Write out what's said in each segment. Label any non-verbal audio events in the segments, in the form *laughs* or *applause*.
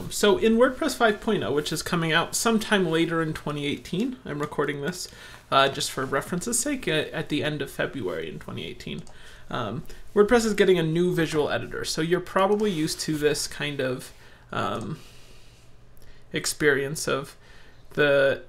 welcome. So in WordPress 5.0, which is coming out sometime later in 2018, I'm recording this uh, just for reference's sake uh, at the end of February in 2018. Um, WordPress is getting a new visual editor, so you're probably used to this kind of um, experience of the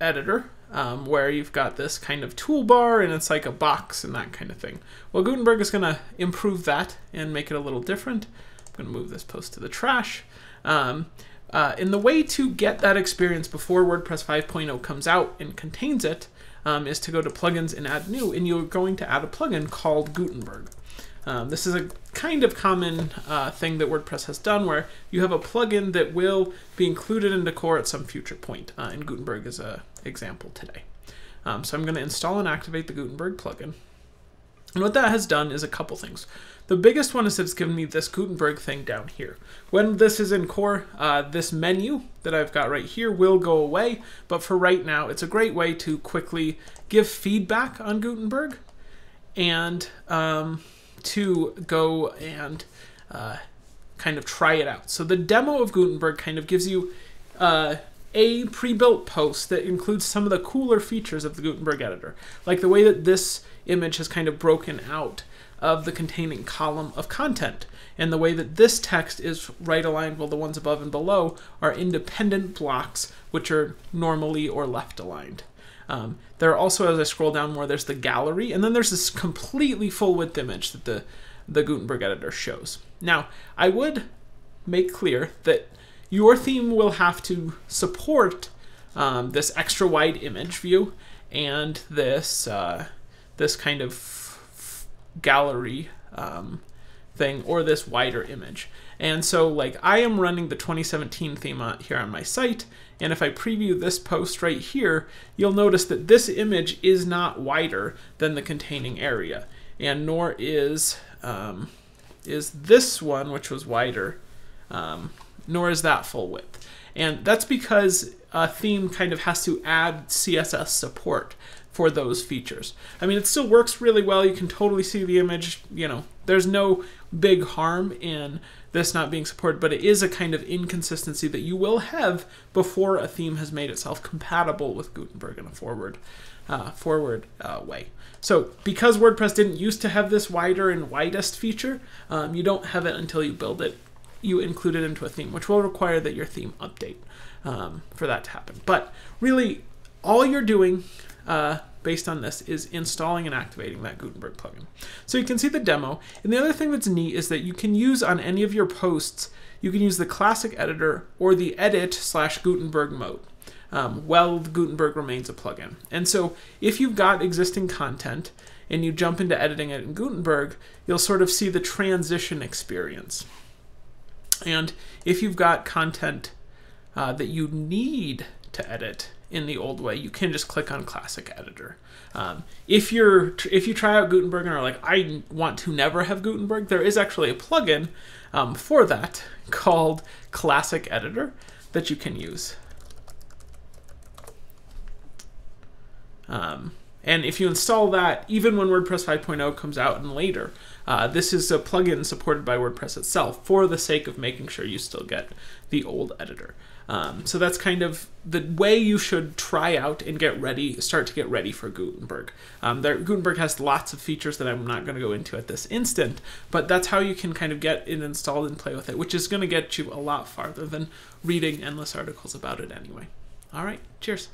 editor um, where you've got this kind of toolbar and it's like a box and that kind of thing. Well, Gutenberg is going to improve that and make it a little different. I'm going to move this post to the trash. Um, uh, and the way to get that experience before WordPress 5.0 comes out and contains it um, is to go to plugins and add new, and you're going to add a plugin called Gutenberg. Um, this is a kind of common uh, thing that WordPress has done where you have a plugin that will be included into core at some future point, uh, and Gutenberg is an example today. Um, so I'm going to install and activate the Gutenberg plugin. And what that has done is a couple things. The biggest one is it's given me this Gutenberg thing down here. When this is in core, uh, this menu that I've got right here will go away, but for right now, it's a great way to quickly give feedback on Gutenberg and um, to go and uh, kind of try it out. So the demo of Gutenberg kind of gives you uh, a pre-built post that includes some of the cooler features of the Gutenberg editor, like the way that this image has kind of broken out of the containing column of content. And the way that this text is right aligned while the ones above and below are independent blocks, which are normally or left aligned. Um, there are also, as I scroll down more, there's the gallery, and then there's this completely full width image that the, the Gutenberg editor shows. Now, I would make clear that your theme will have to support um, this extra wide image view and this uh, this kind of gallery um, thing or this wider image. And so like I am running the 2017 theme here on my site, and if I preview this post right here, you'll notice that this image is not wider than the containing area, and nor is um, is this one, which was wider, um, nor is that full width. And that's because a theme kind of has to add CSS support for those features. I mean, it still works really well. You can totally see the image. You know, there's no big harm in this not being supported, but it is a kind of inconsistency that you will have before a theme has made itself compatible with Gutenberg in a forward, uh, forward uh, way. So because WordPress didn't used to have this wider and widest feature, um, you don't have it until you build it. You include it into a theme, which will require that your theme update um, for that to happen. But really, all you're doing uh, based on this is installing and activating that Gutenberg plugin. So you can see the demo. And the other thing that's neat is that you can use on any of your posts, you can use the classic editor or the edit slash Gutenberg mode. Um, while Gutenberg remains a plugin. And so if you've got existing content and you jump into editing it in Gutenberg, you'll sort of see the transition experience. And if you've got content uh, that you need to edit in the old way, you can just click on Classic Editor. Um, if you're if you try out Gutenberg and are like, I want to never have Gutenberg, there is actually a plugin um, for that *laughs* called Classic Editor that you can use. Um, and if you install that, even when WordPress 5.0 comes out and later, uh, this is a plugin supported by WordPress itself for the sake of making sure you still get the old editor. Um, so that's kind of the way you should try out and get ready, start to get ready for Gutenberg. Um, there, Gutenberg has lots of features that I'm not going to go into at this instant, but that's how you can kind of get it installed and play with it, which is going to get you a lot farther than reading endless articles about it anyway. All right, cheers.